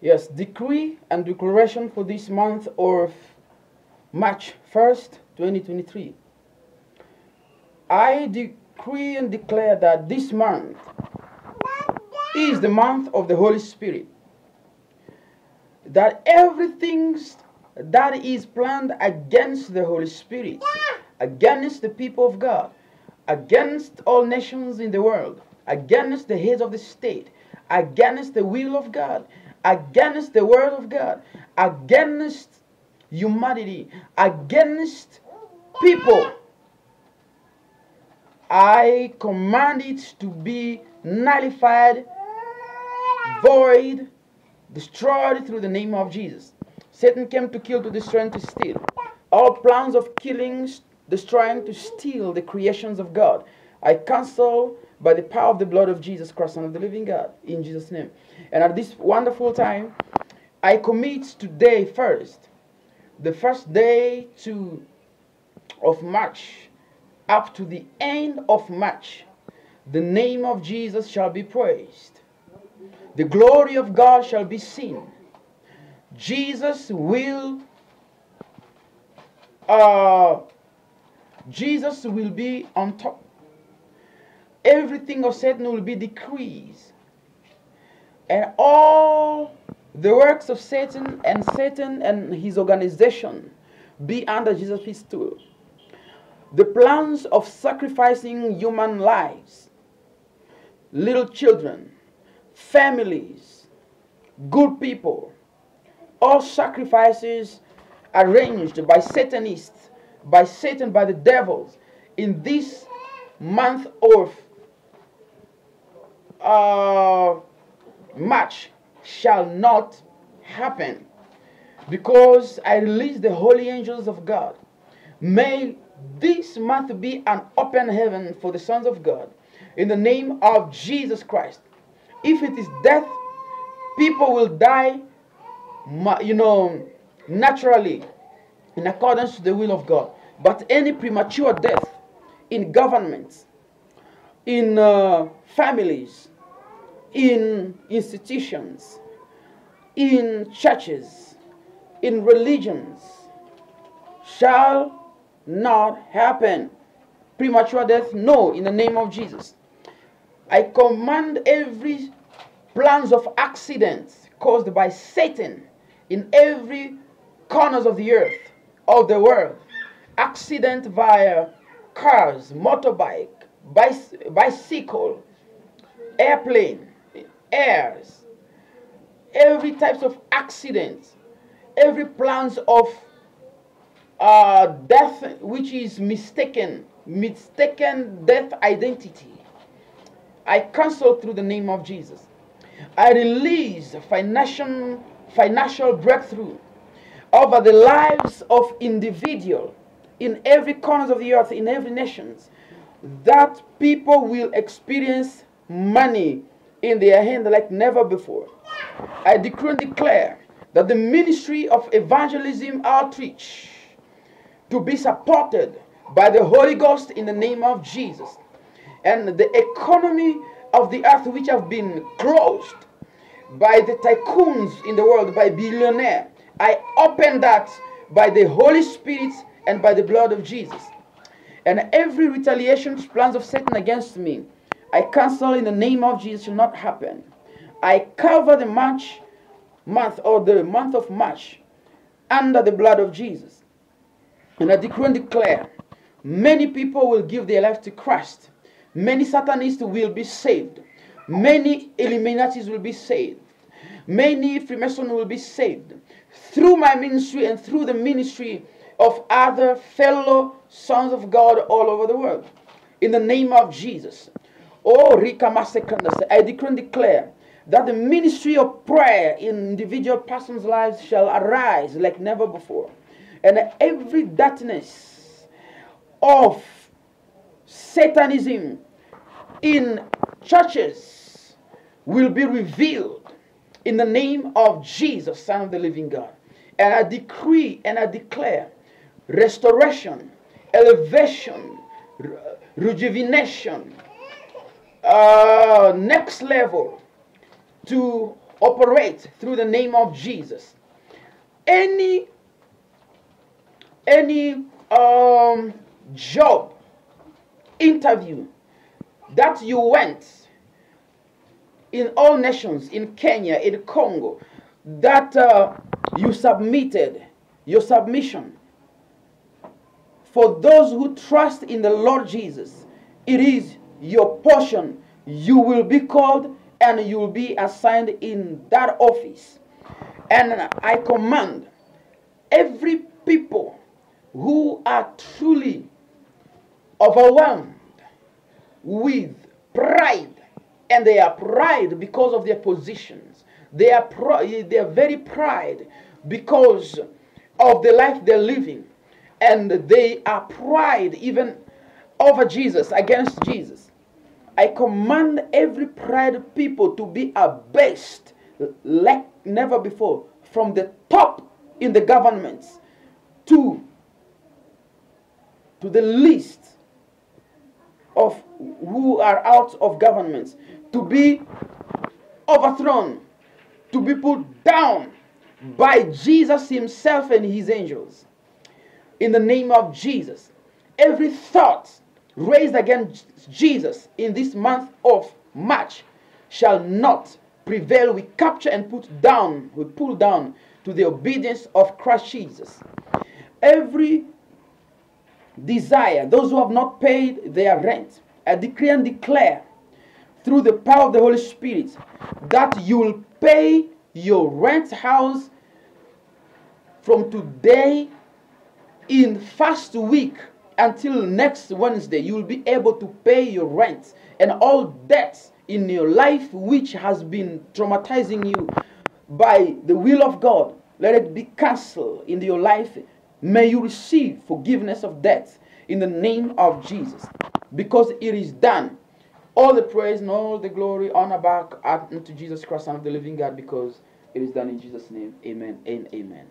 Yes, decree and declaration for this month of March 1st, 2023. I decree and declare that this month is the month of the Holy Spirit. That everything that is planned against the Holy Spirit, against the people of God, against all nations in the world, against the heads of the state, against the will of God, against the word of God, against humanity, against people. I command it to be nullified, void, destroyed through the name of Jesus. Satan came to kill, to destroy, and to steal. All plans of killings, destroying, to steal the creations of God. I cancel by the power of the blood of Jesus Christ, Son of the living God, in Jesus' name. And at this wonderful time, I commit today first, the first day to of March, up to the end of March, the name of Jesus shall be praised. The glory of God shall be seen. Jesus will uh, Jesus will be on top. Everything of Satan will be decreased. And all the works of Satan and Satan and his organization be under Jesus' tool. The plans of sacrificing human lives, little children, families, good people, all sacrifices arranged by Satanists, by Satan, by the devils in this month of uh, March shall not happen because I release the holy angels of God. May this month be an open heaven for the sons of God in the name of Jesus Christ. If it is death, people will die, you know, naturally in accordance to the will of God. But any premature death in governments, in uh, families, in institutions, in churches, in religions, shall not happen. Premature death, no, in the name of Jesus. I command every plans of accidents caused by Satan in every corners of the earth, of the world, accident via cars, motorbike, bicycle, airplane, airs, every types of accidents, every plans of uh, death which is mistaken, mistaken death identity. I cancel through the name of Jesus. I release financial financial breakthrough over the lives of individual in every corner of the earth, in every nations, that people will experience money in their hand like never before. I decree and declare that the ministry of evangelism outreach to be supported by the Holy Ghost in the name of Jesus and the economy of the earth which have been closed by the tycoons in the world by billionaire I open that by the Holy Spirit and by the blood of Jesus and every retaliation plans of Satan against me I cancel in the name of Jesus shall not happen. I cover the March month or the month of March under the blood of Jesus. And I decree and declare many people will give their life to Christ. Many Satanists will be saved. Many Illuminatis will be saved. Many Freemasons will be saved through my ministry and through the ministry of other fellow sons of God all over the world. In the name of Jesus. Oh, Rikamasekandas, I decree and declare that the ministry of prayer in individual persons' lives shall arise like never before. And every darkness of Satanism in churches will be revealed in the name of Jesus, Son of the living God. And I decree and I declare restoration, elevation, rejuvenation, uh, next level to operate through the name of Jesus. Any any um, job interview that you went in all nations, in Kenya, in Congo, that uh, you submitted your submission. For those who trust in the Lord Jesus, it is your portion. You will be called and you will be assigned in that office. And I command every people who are truly overwhelmed with pride and they are pride because of their positions they are pri- they are very pride because of the life they're living and they are pride even over jesus against jesus. I command every pride people to be abased like never before from the top in the governments to to the least of who are out of governments. To be overthrown, to be put down by Jesus Himself and His angels. In the name of Jesus, every thought raised against Jesus in this month of March shall not prevail. We capture and put down, we pull down to the obedience of Christ Jesus. Every desire, those who have not paid their rent, I decree and declare through the power of the Holy Spirit that you will pay your rent house from today in first week until next Wednesday. You will be able to pay your rent and all debts in your life which has been traumatizing you by the will of God. Let it be cancelled in your life. May you receive forgiveness of debts in the name of Jesus because it is done. All the praise and all the glory, honor back unto Jesus Christ, Son of the living God, because it is done in Jesus' name. Amen and amen.